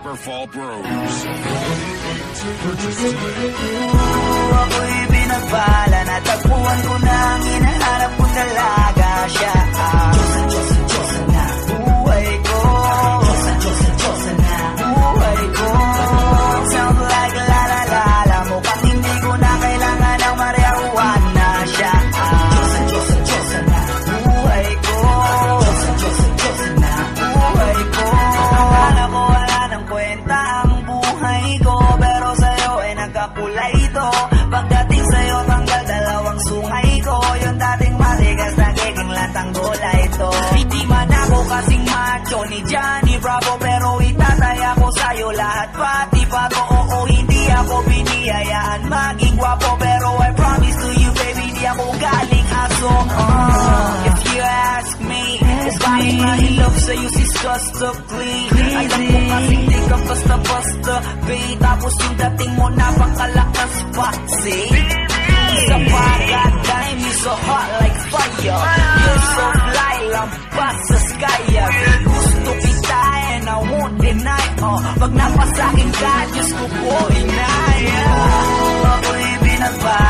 Hyperfall Bros. Purchase today. Ako'y binagpala Natagpuan ko na ang macho ni Johnny Bravo Pero itataya ko sa'yo lahat. Pati pa to Oo hindi ako biniyayaan. Maging gwapo Pero I promise to you baby di ako galing aso. Uh, If you ask me Is my love sa'yo sis customly Alam ko kasi di ka basta-basta Babe. Tapos yung dating mo napakalakas pa See? Isa pa I won't deny oh, Pag napasakin ka Diyos ko po inaya Ako'y binagpala Natagpuan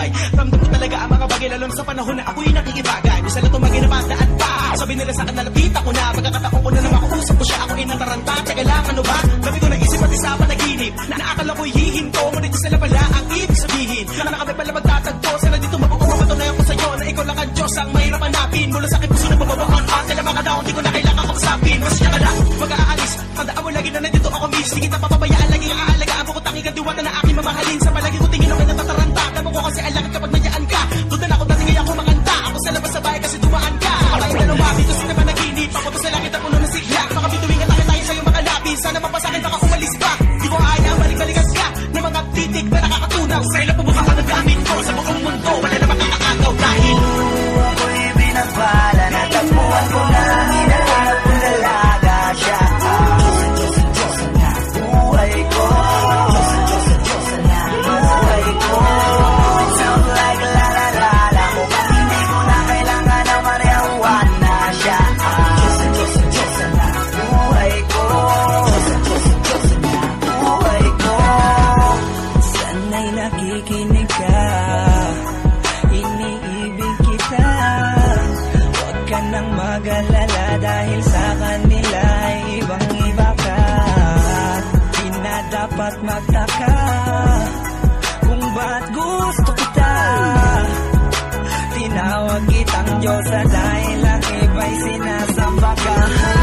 ako ay tambay Ramdam ko talaga ang mga bagay Lalo na sa panahon na ako'y nakikibagay. Bisa na tumagin na daan pa. Sabi nila sa akin na lapit ako na. Pagkakataon ko na na makausap ko siya Ako'y nataranta. Teka lang ano ba? Labi ko na isip pati sa panaginip Na naakala ko'y hihinto Ngunit sila pala ang ibig sabihin. Na nakakabay pala magtatagpo Sana dito mabuo Mapatunayan ko sa'yo Na ikaw lang ang Diyos Ang mahirap hanapin. Mula sa aking puso na mababaon At kailan mga daon Di ko na kailangan kausapin. Masaya ka na Mag-aalis. Tandaan mo lagi na nandito ako miss. Di kita papabayaan Lagi ang aalagaan ko Tangi ka diwata na aking mamahalin. Sa palagi ko tingin kasi lakad kapag nayaan mag-alala dahil sa kanila ay ibang iba ka. Di na dapat magtaka kung ba't gusto kita. Tinawag kitang Diyosa dahil ang iba'y sinasamba ka.